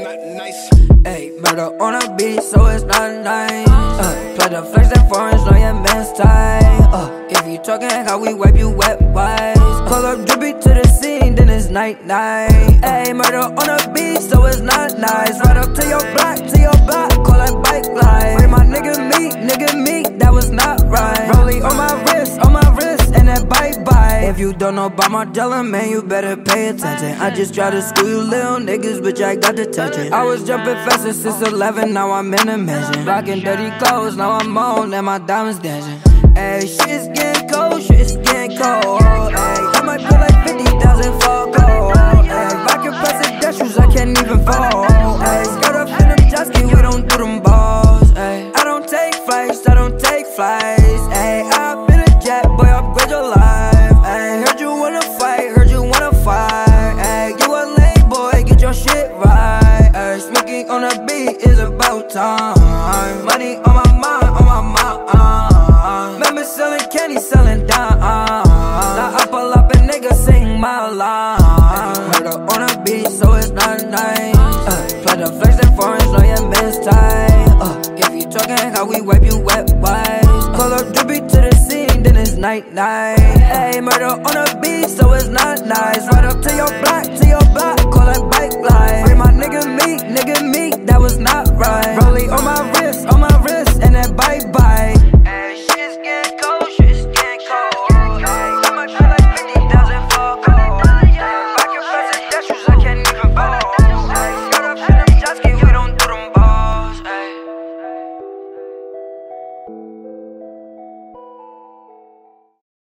Hey, Murda on a beat, so it's not nice. Uh, play the flex and foreigns, know your man's tight. Uh, if you talking how we wipe you wet wise. Pull up drippy to the scene, then it's night night. Hey, Murda on a beat, so it's not nice. Right up to your block, to your block, call that bike life. Hey, my nigga me, nigga me, that was not right. Rollie on my wrist, on my wrist, and that bye bye. If you don't know about my dollar, man, you better pay attention. I just try to school you little niggas, but I got detention. I was jumping faster since 11, now I'm in a mansion. Rocking dirty clothes, now I'm on, and my diamonds dancing. Ayy, shit's getting cold, shit's getting cold. Ayy, I might put like 50,000 for gold. Ayy, rocking presidentials, I can't even fall. Ayy, skirt up in them jet we don't do them balls. Ayy, I don't take flights, I don't take flights. Ayy, I've been a jet, boy, upgrade your life. Time. Money on my mind, on my mind. Remember selling candy, selling dime. Now I pull up and nigga sing my line. Murda on a beat, so it's not nice. Uh, play the flex and foreigns, know your man's tight. Uh, if you talking how we wipe you wet wise. Pull up drippy to the scene, then it's night night. Hey, Murda on a beat, so it's not nice. Right up to your